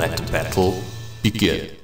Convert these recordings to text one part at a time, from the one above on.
let battle begin.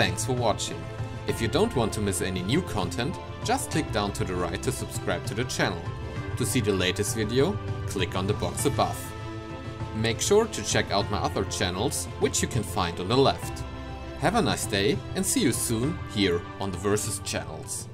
Thanks for watching. If you don't want to miss any new content, just click down to the right to subscribe to the channel. To see the latest video, click on the box above. Make sure to check out my other channels, which you can find on the left. Have a nice day and see you soon here on the Versus channels.